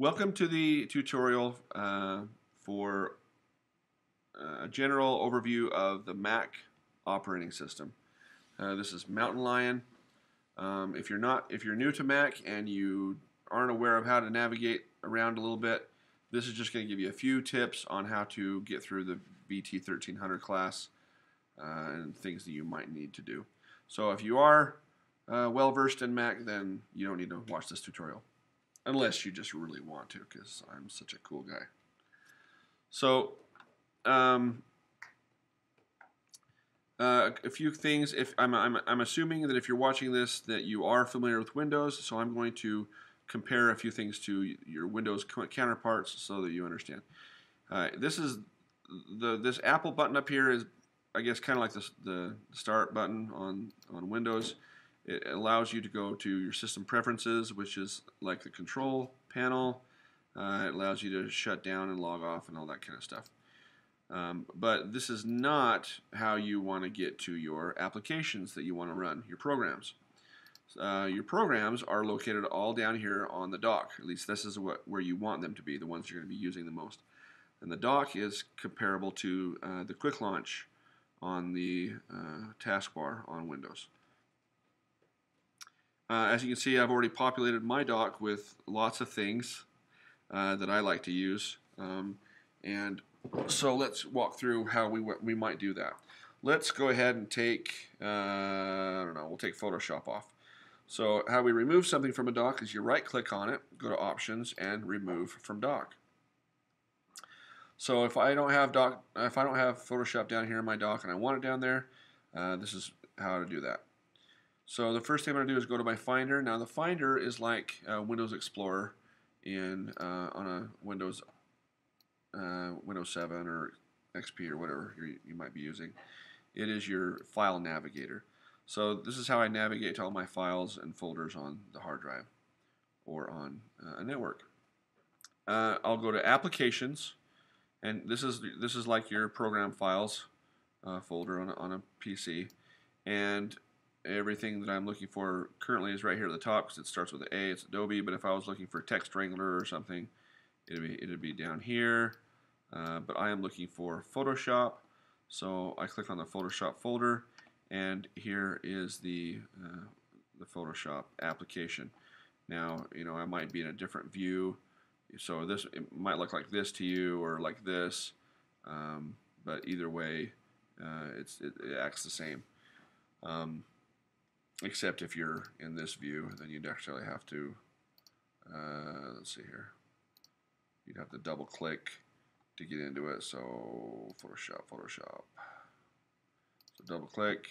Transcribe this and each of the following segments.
Welcome to the tutorial uh, for uh, a general overview of the Mac operating system. Uh, this is Mountain Lion. Um, if you're not, if you're new to Mac and you aren't aware of how to navigate around a little bit, this is just going to give you a few tips on how to get through the VT1300 class uh, and things that you might need to do. So if you are uh, well versed in Mac, then you don't need to watch this tutorial. Unless you just really want to, because I'm such a cool guy. So, um, uh, a few things. If I'm, I'm, I'm assuming that if you're watching this, that you are familiar with Windows. So I'm going to compare a few things to your Windows counterparts so that you understand. Uh, this is the this Apple button up here is, I guess, kind of like the, the start button on on Windows. It allows you to go to your system preferences, which is like the control panel. Uh, it allows you to shut down and log off and all that kind of stuff. Um, but this is not how you want to get to your applications that you want to run, your programs. Uh, your programs are located all down here on the dock. At least this is what where you want them to be, the ones you're going to be using the most. And the dock is comparable to uh, the quick launch on the uh, taskbar on Windows. Uh, as you can see, I've already populated my dock with lots of things uh, that I like to use. Um, and so let's walk through how we, we might do that. Let's go ahead and take, uh, I don't know, we'll take Photoshop off. So how we remove something from a dock is you right click on it, go to options and remove from dock. So if I don't have dock, if I don't have Photoshop down here in my dock and I want it down there, uh, this is how to do that. So the first thing I'm going to do is go to my Finder. Now the Finder is like uh, Windows Explorer in uh, on a Windows uh, Windows 7 or XP or whatever you might be using. It is your file navigator. So this is how I navigate to all my files and folders on the hard drive or on uh, a network. Uh, I'll go to Applications, and this is this is like your program files uh, folder on a, on a PC, and everything that I'm looking for currently is right here at the top because it starts with A. It's Adobe, but if I was looking for Text Wrangler or something, it'd be it'd be down here. Uh, but I am looking for Photoshop, so I click on the Photoshop folder, and here is the uh, the Photoshop application. Now, you know, I might be in a different view, so this might look like this to you or like this, um, but either way, uh, it's it, it, acts the same. Um, except if you're in this view, then you'd actually have to, uh, let's see here, you'd have to double click to get into it. So Photoshop, Photoshop. So double click,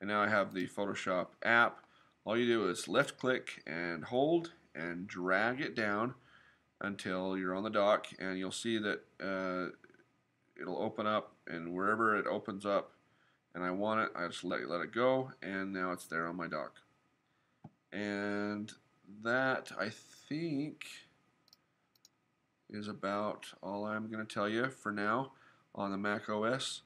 and now I have the Photoshop app. All you do is left click and hold and drag it down until you're on the dock, and you'll see that uh, it'll open up, and wherever it opens up, and I want it, I just let, let it go, and now it's there on my dock. And that, I think, is about all I'm going to tell you for now on the Mac OS.